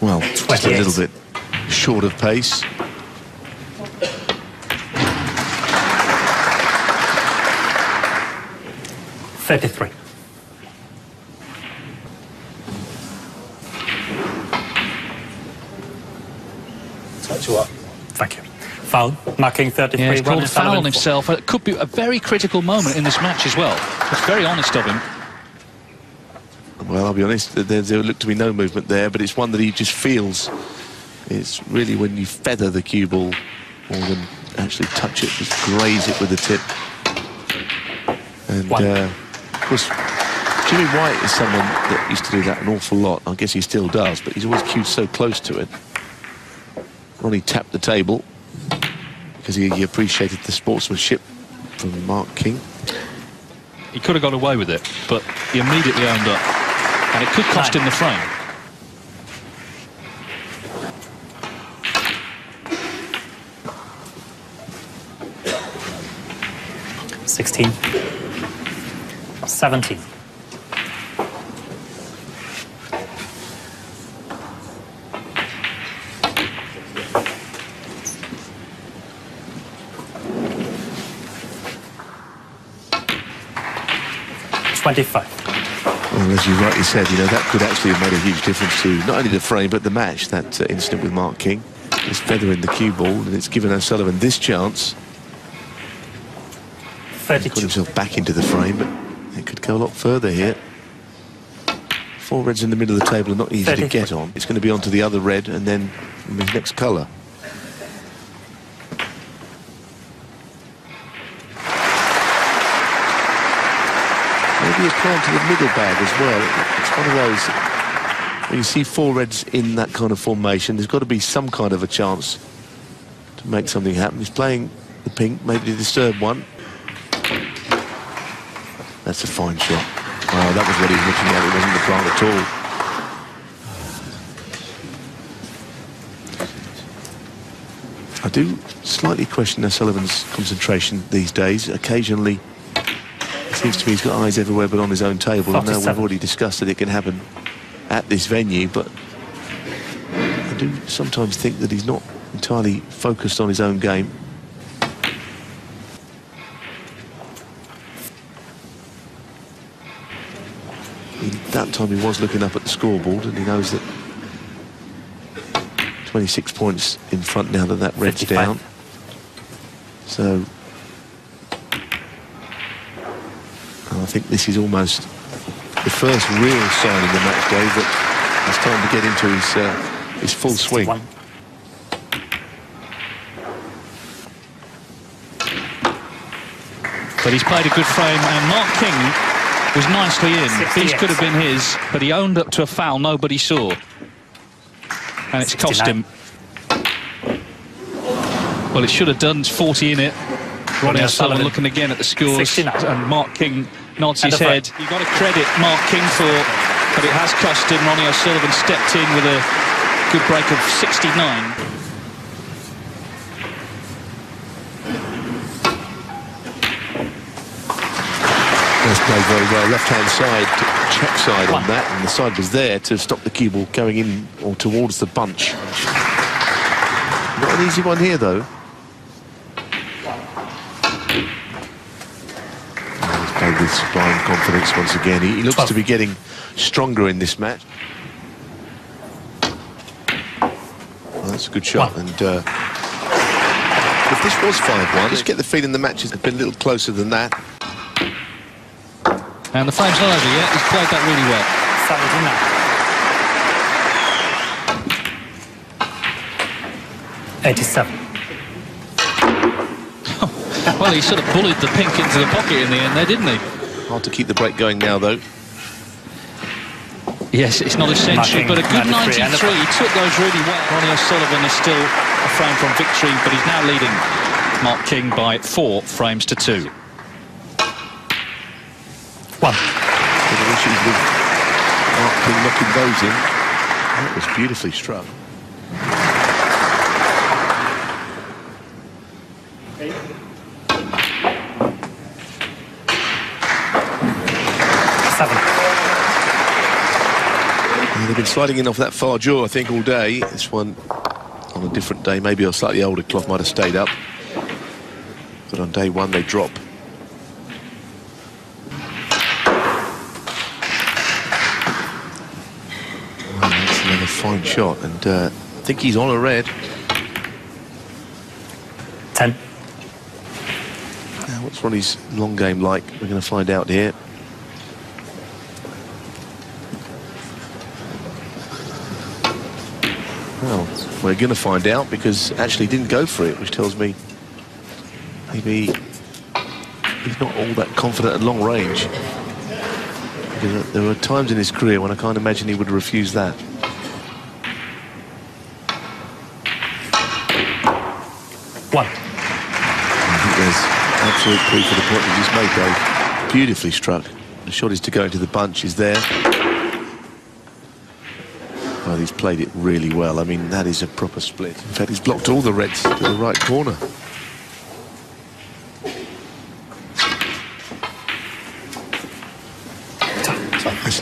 Well, just a little bit short of pace. Thirty-three. Touch you up. Thank you. Foul, Mark King 33. Yeah, he's called Ronnie a foul Sullivan on himself. It could be a very critical moment in this match as well. It's very honest of him. Well, I'll be honest, there, there looked to be no movement there, but it's one that he just feels. It's really when you feather the cue ball more than actually touch it, just graze it with the tip. And, uh, of course, Jimmy White is someone that used to do that an awful lot. I guess he still does, but he's always cued so close to it. Ronnie tapped the table because he, he appreciated the sportsmanship from Mark King. He could have got away with it, but he immediately owned up. And it could cost Nine. him the frame. Sixteen. Seventeen. Twenty-five. Well, as you rightly said, you know, that could actually have made a huge difference to not only the frame, but the match, that uh, incident with Mark King. He's feathering the cue ball, and it's given O'Sullivan this chance. He got Thirty-two. himself back into the frame, but it could go a lot further here. Four reds in the middle of the table are not easy to get on. It's going to be onto the other red, and then his next colour. Maybe apply to the middle bag as well. It's one of those. When you see four reds in that kind of formation, there's got to be some kind of a chance to make something happen. He's playing the pink, maybe to disturb one. That's a fine shot. Wow, that was what he was looking at. It wasn't the plant at all. I do slightly question O'Sullivan's concentration these days. Occasionally, seems to me he's got eyes everywhere but on his own table. I know we've already discussed that it can happen at this venue, but I do sometimes think that he's not entirely focused on his own game. That time he was looking up at the scoreboard and he knows that 26 points in front now that that red's 55. down. So I think this is almost the first real sign in the match day that it's time to get into his uh, his full swing. But he's played a good frame, and Mark King was nicely in. These could have been his, but he owned up to a foul nobody saw. And it's cost him. Well, it should have done. 40 in it. Ronnie Ronnie O'Sullivan O'Sullivan. looking again at the scores. 69. And Mark King nods his head. frame. You've got to credit Mark King for, but it has cost him. Ronnie O'Sullivan stepped in with a good break of 69. That's played very well. Left-hand side, check side on that, and the side was there to stop the cue ball going in or towards the bunch. Not an easy one here, though. Oh, He's played with sublime confidence once again. He, he looks Twelve. to be getting stronger in this match. Well, that's a good shot, One. and uh, if this was 5-1, just get the feeling the matches have been a little closer than that. And the frame's not over yet. He's played that really well. 79. Eighty-seven. Well, he sort of bullied the pink into the pocket in the end there, didn't he? Hard to keep the break going now, though. Yes, it's not essential, but a good 93 93. and a- He took those really well. Ronnie O'Sullivan is still a frame from victory, but he's now leading Mark King by four frames to two. One. Bit of issues with Mark King knocking those in. That was beautifully struck. They've been sliding in off that far jaw, I think, all day. This one on a different day, maybe a slightly older cloth might have stayed up. But on day one, they drop. Well, that's another fine shot, and uh, I think he's on a red. 10. Now, what's Ronnie's long game like? We're going to find out here. Well, we're going to find out because actually didn't go for it, which tells me maybe he's not all that confident at long range. Because there were times in his career when I can't imagine he would refuse that. One. I think there's absolute proof of the point you just made, Dave. Beautifully struck. The shot is to go into the bunch is there. Well, he's played it really well. I mean, that is a proper split. In fact, he's blocked all the reds to the right corner.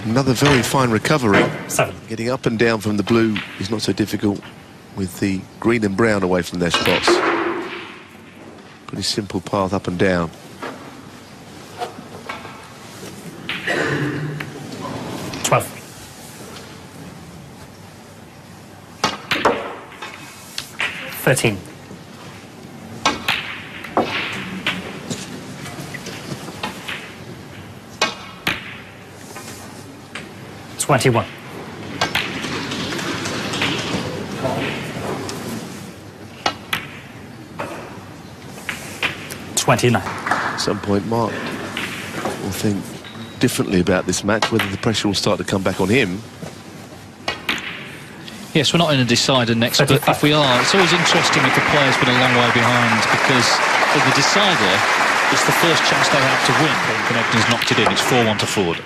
Another very fine recovery. 7. Getting up and down from the blue is not so difficult with the green and brown away from their spots. Pretty simple path up and down. 13. Twenty-one. Twenty-nine. At some point, Mark will think differently about this match, whether the pressure will start to come back on him Yes, we're not in a decider next, but if we are, it's always interesting if the player's been a long way behind because in the decider, it's the first chance they have to win. Connecton's knocked it in. It's 4-1 to Ford.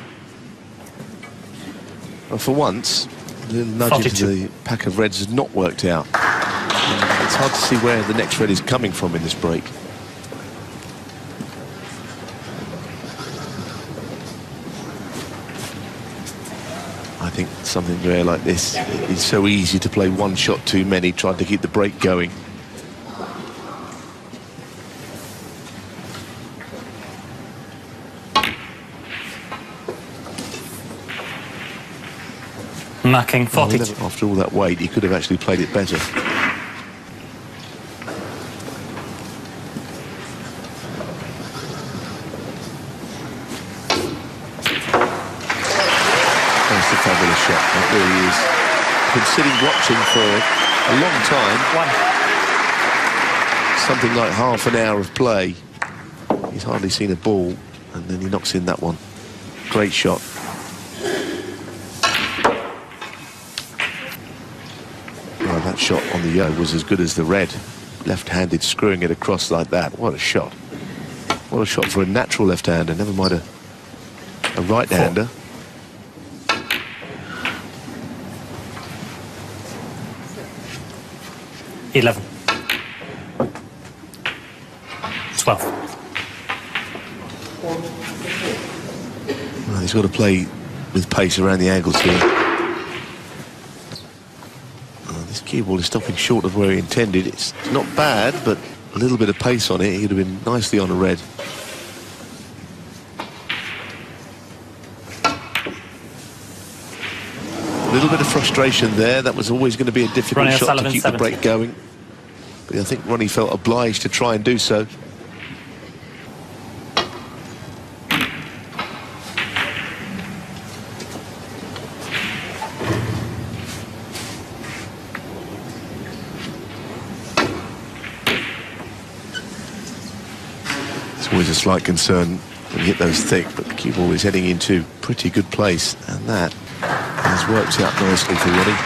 And for once, the nudge into the pack of reds has not worked out. It's hard to see where the next red is coming from in this break. Think something rare like this, it's so easy to play one shot too many, trying to keep the break going. Well, 42. After all that weight, he could have actually played it better. That's a fabulous shot. That really is. Been sitting watching for a long time, One. something like half an hour of play. He's hardly seen a ball, and then he knocks in that one. Great shot. Well, that shot on the yellow was as good as the red. Left-handed, screwing it across like that. What a shot. What a shot for a natural left-hander, never mind a, a right-hander. Eleven. Twelve. Well, he's got to play with pace around the angles here. Oh, this cue ball is stopping short of where he intended. It's not bad, but a little bit of pace on it. He'd have been nicely on a red. Little bit of frustration there. That was always going to be a difficult Ronnie shot to O'Sullivan, keep the 70. break going. But I think Ronnie felt obliged to try and do so. It's always a slight concern when you hit those thick, but the cue ball is heading into pretty good place, and that worked out nicely for Ronnie.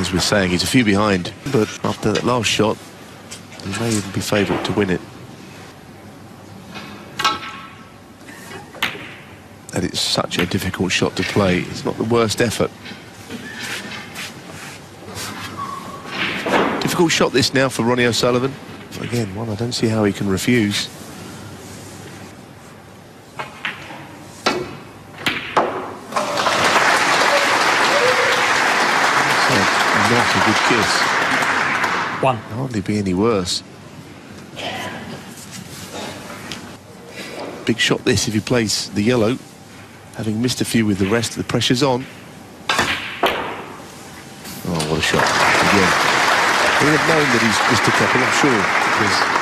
As we're saying, he's a few behind, but after that last shot, he may even be favourite to win it. And it's such a difficult shot to play. It's not the worst effort. Difficult shot this now for Ronnie O'Sullivan. Again, one I don't see how he can refuse. Not a good kiss. One. Hardly be any worse. Big shot this if he plays the yellow. Having missed a few with the rest, the pressure's on. Oh, what a shot. Again. He would have known that he's missed a couple, I'm sure, because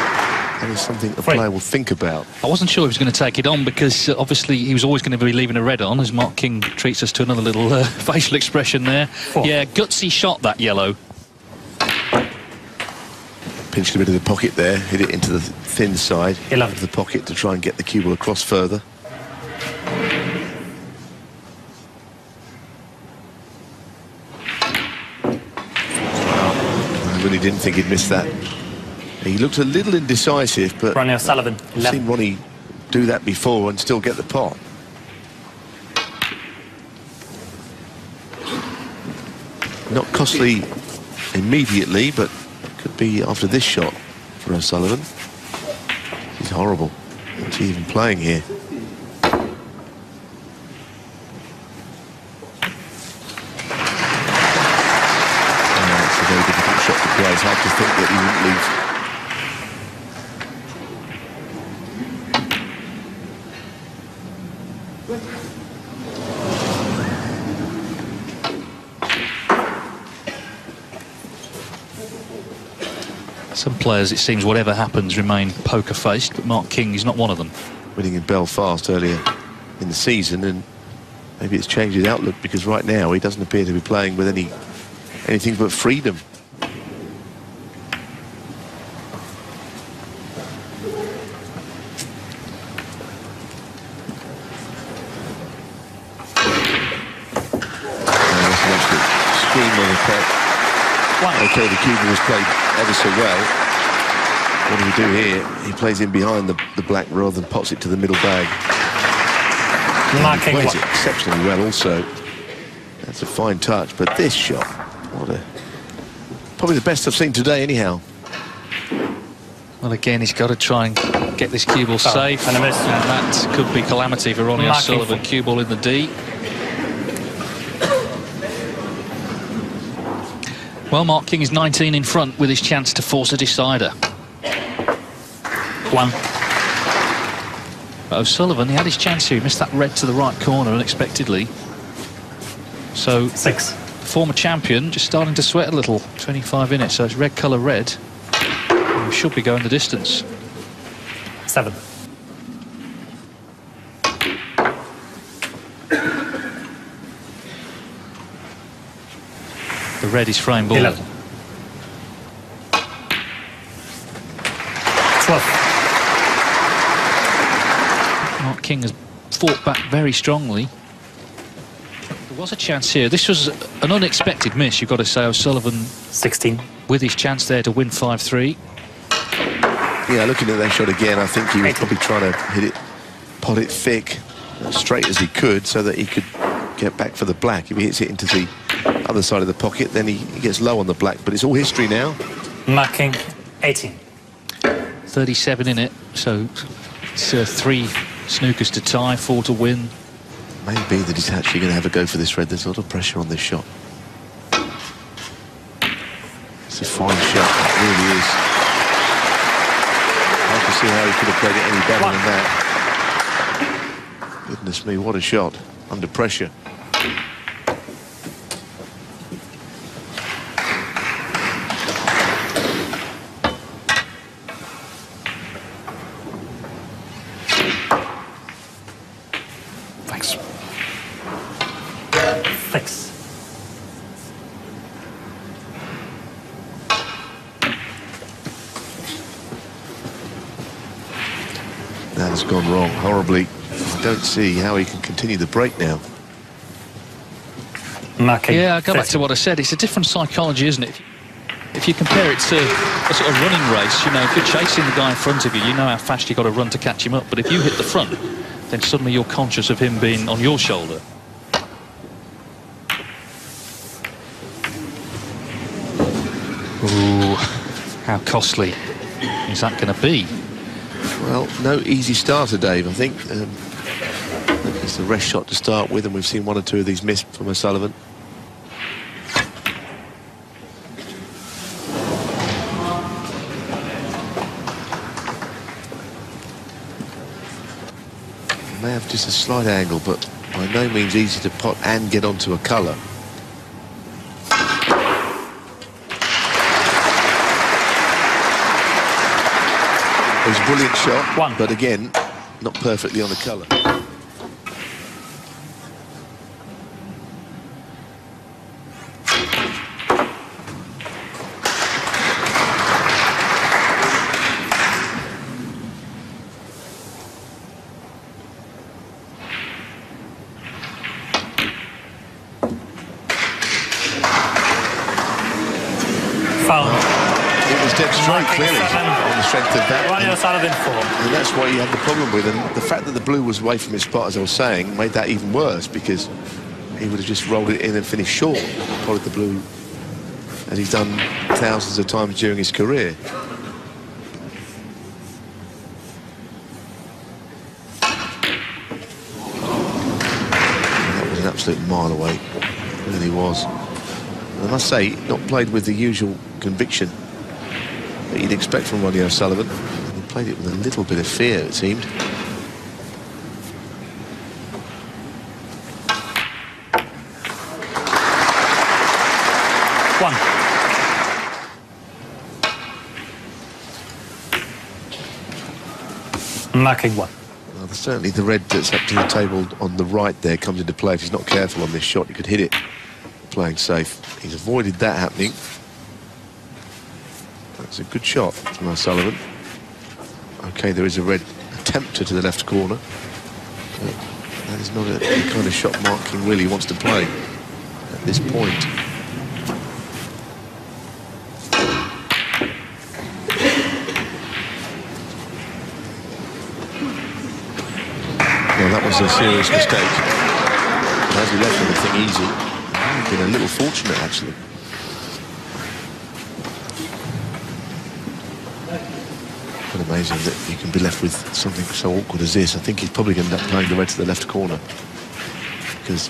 that is something a player will think about. I wasn't sure he was going to take it on because uh, obviously he was always going to be leaving a red on as Mark King treats us to another little uh, facial expression there. Four. Yeah, gutsy shot that yellow. Pinched a bit of the pocket there, hit it into the thin side Eleven. of the pocket to try and get the cue ball across further. I really didn't think he'd miss that. He looked a little indecisive, but Ronnie O'Sullivan. I've seen Ronnie do that before and still get the pot. Not costly immediately, but could be after this shot for O'Sullivan. He's horrible. What's he even playing here? Some players, it seems, whatever happens, remain poker faced, but Mark King is not one of them. winning in Belfast earlier in the season, and maybe it's changed his outlook because right now he doesn't appear to be playing with any anything but freedom. And that's an absolute scream on the pot. One. Okay, the cue ball was played ever so well. What do we do here? He plays in behind the, the black rather than pots it to the middle bag. Mark King Plays it exceptionally well also. That's a fine touch, but this shot, what a... Probably the best I've seen today anyhow. Well, again, he's got to try and get this cue ball oh, safe, and a miss. that could be calamity for Ronnie Mark King O'Sullivan. for- Cue ball in the D. Well, Mark King is 19 in front with his chance to force a decider. One. O'Sullivan, he had his chance here. He missed that red to the right corner unexpectedly. So, Six. former champion just starting to sweat a little. 25 in it, so it's red colour red. He should be going the distance. Seven. The red is frame ball. Eleven. Twelve. Mark King has fought back very strongly. There was a chance here. This was an unexpected miss, you've got to say. O'Sullivan Sixteen. with his chance there to win 5-3. Yeah, looking at that shot again, I think he was Eight. probably trying to hit it, pot it thick, as straight as he could, so that he could get back for the black. If he hits it into the other side of the pocket, then he, he gets low on the black. But it's all history now. Mark King 18. 37 in it, so it's uh, three snookers to tie, four to win. Maybe that he's actually going to have a go for this red. There's a lot of pressure on this shot. It's a fine shot, it really is. Hard to see how he could have played it any better One. than that. Goodness me, what a shot. Under pressure. Horribly. I don't see how he can continue the break now. Mark King Yeah, I go back to what I said. It's a different psychology, isn't it? If you, if you compare it to a sort of running race, you know, if you're chasing the guy in front of you, you know how fast you've got to run to catch him up. But if you hit the front, then suddenly you're conscious of him being on your shoulder. Ooh, how costly is that going to be? Well, no easy starter, Dave, I think. Um, it's the rest shot to start with, and we've seen one or two of these missed from O'Sullivan. May have just a slight angle, but by no means easy to pot and get onto a colour. Was a brilliant shot, One. but again, not perfectly on the colour. Foul. It was dead straight, clearly, on the strength of that. And- O'Sullivan, four. And that's what he had the problem with. And the fact that the blue was away from his spot, as I was saying, made that even worse because he would have just rolled it in and finished short, followed the blue, as he's done thousands of times during his career. That was an absolute mile away. It really was. And I must say, not played with the usual conviction that you'd expect from Ronnie O'Sullivan. Played it with a little bit of fear, it seemed. One. Mark King one. Well, certainly the red that's up to the table on the right there comes into play. If he's not careful on this shot, he could hit it playing safe. He's avoided that happening. That's a good shot from O'Sullivan. Okay, there is a red attempter to the left corner. But that is not a, the kind of shot Mark King really wants to play at this point. Well, that was a serious mistake. As he left everything easy, been a little fortunate actually. Amazing that you can be left with something so awkward as this. I think he's probably going to end up playing the red to the left corner because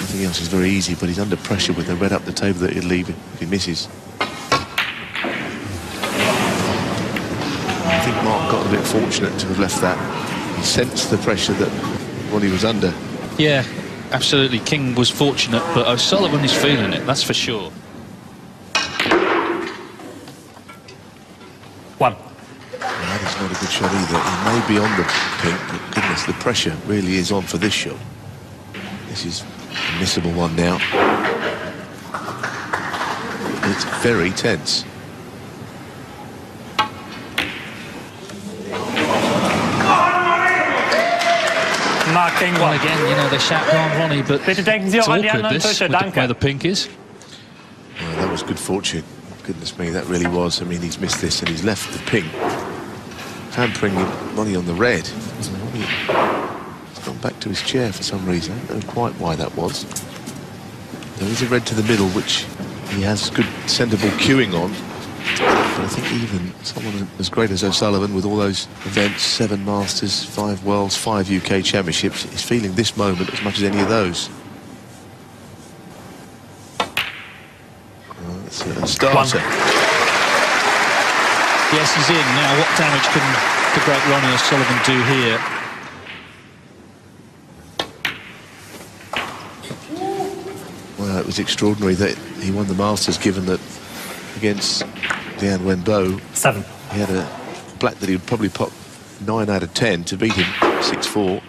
everything else is very easy, but he's under pressure with the red up the table that he'll leave if he misses. I think Mark got a bit fortunate to have left that. He sensed the pressure that Ronnie was under. Yeah, absolutely. King was fortunate, but O'Sullivan is feeling it, that's for sure. One. That is not a good shot either. He may be on the pink, but goodness, the pressure really is on for this shot. This is a missable one now. It's very tense. Mark King Well, again, you know, they shout go on Ronnie, but Bitte denken Sie it's auch an die awkward this, with the, where the pink is. Well, that was good fortune. Goodness me, that really was. I mean, he's missed this and he's left the pink. Hampering money on the red. Has gone back to his chair for some reason. I don't know quite why that was. There is a red to the middle, which he has good sensible cueing on. But I think even someone as great as O'Sullivan, with all those events, seven Masters, five Worlds, five UK Championships, is feeling this moment as much as any of those. Well, It's a starter. Yes, he's in. Now, what damage can the great Ronnie O'Sullivan do here? Well, it was extraordinary that he won the Masters, given that against Liang Wenbo, Seven. he had a black that he would probably pop 9 out of 10 to beat him 6-4.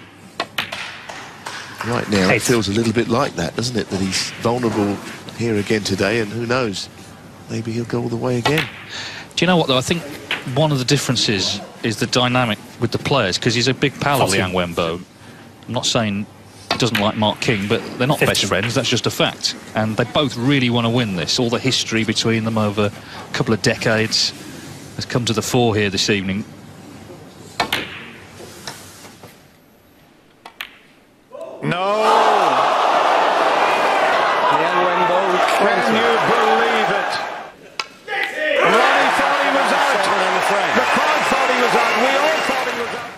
Right now, Eight. it feels a little bit like that, doesn't it? That he's vulnerable here again today, and who knows, maybe he'll go all the way again. Do you know what, though? I think one of the differences is the dynamic with the players, because he's a big pal of Liang Wenbo. I'm not saying he doesn't like Mark King, but they're not best friends, that's just a fact. And they both really want to win this. All the history between them over a couple of decades has come to the fore here this evening. No. Can you believe it? Ronnie thought he was out. The crowd thought he was out. We all thought he was out.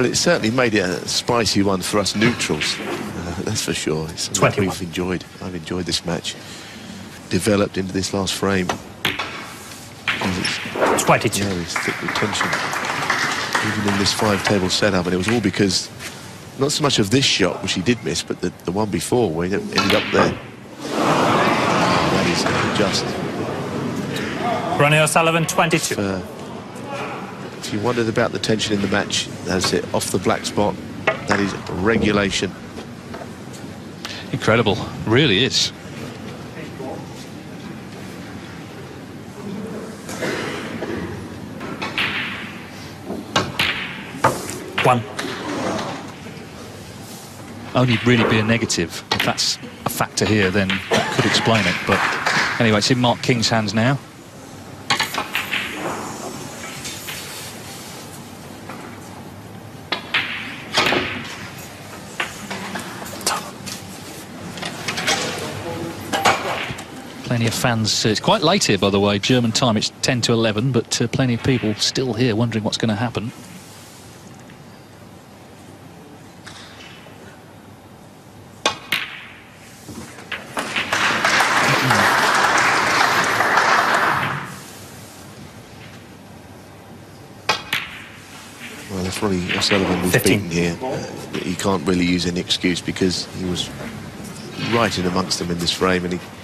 Well, it certainly made it a spicy one for us neutrals. Uh, that's for sure. It's something we've enjoyed. I've enjoyed this match. Developed into this last frame. It's 22. yeah, it's thick with tension. even in this five-table setup, and it was all because not so much of this shot, which he did miss, but the, the one before where he ended up there. That is just. Ronnie O'Sullivan, 22. Uh, if you wondered about the tension in the match, that's it. Off the black spot, that is regulation. Incredible, really is. One. Only really be a negative. If that's a factor here, then that could explain it. But anyway, it's in Mark King's hands now. Plenty of fans. Uh, it's quite late here, by the way. German time, it's 10 to 11, but uh, plenty of people still here wondering what's going to happen. Well, if Ronnie O'Sullivan was 15. beaten here, uh, he can't really use any excuse because he was right in amongst them in this frame, and he, the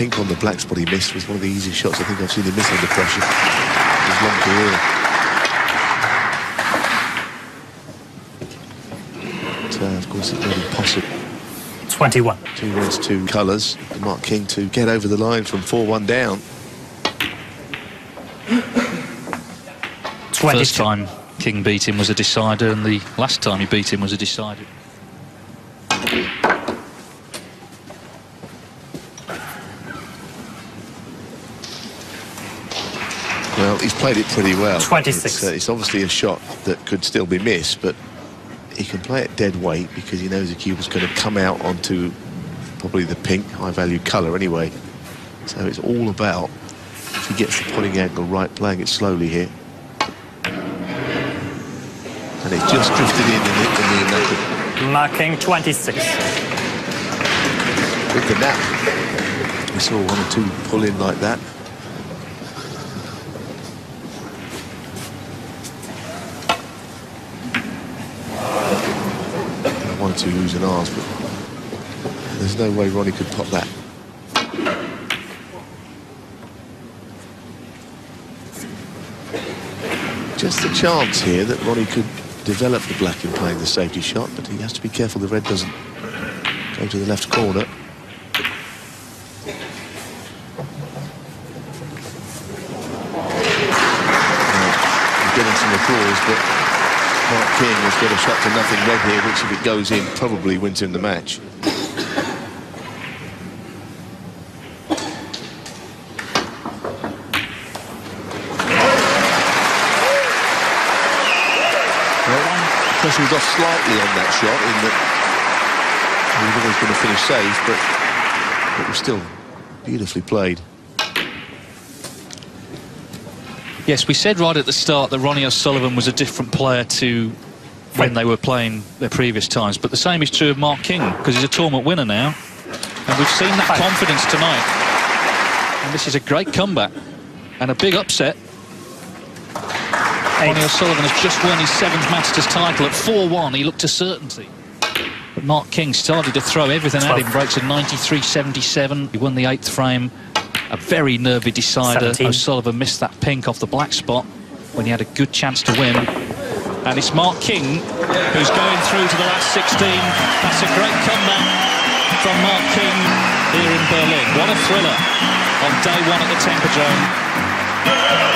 pink on the black spot he missed was one of the easiest shots I think I've seen him miss under pressure in his long career. But, uh, of course, it's not impossible. 21. Two reds, two colours. Mark King to get over the line from 4-1 down. 22. First time King beat him was a decider, and the last time he beat him was a decider. He's played it pretty well. 26. It's, uh, it's obviously a shot that could still be missed, but he can play it dead weight because he knows the cube is going to come out onto probably the pink, high-value colour anyway. So it's all about, if he gets the putting angle right, playing it slowly here. And it's just drifted in the, in the knuckle. Mark King, 26. With the nap, we saw one or two pull in like that. One or two lose an arse, but there's no way Ronnie could pop that. Just a chance here that Ronnie could develop the black in playing the safety shot, but he has to be careful the red doesn't go to the left corner. He's getting some applause, but Mark King has got a shot to nothing red here, which if it goes in, probably wins him the match. Well, was off slightly on that shot in that he was going to finish safe, but it was still beautifully played. Yes, we said right at the start that Ronnie O'Sullivan was a different player to when they were playing their previous times, but the same is true of Mark King because he's a tournament winner now, and we've seen that confidence tonight. And this is a great comeback and a big upset. Ronnie O'Sullivan has just won his seventh Masters title at 4-1. He looked a certainty. But Mark King started to throw everything at him. Breaks a 93-77. He won the eighth frame. A very nervy decider. 17. O'Sullivan missed that pink off the black spot when he had a good chance to win. And it's Mark King who's going through to the last 16. That's a great comeback from Mark King here in Berlin. What a thriller on day one at the Tempodrom.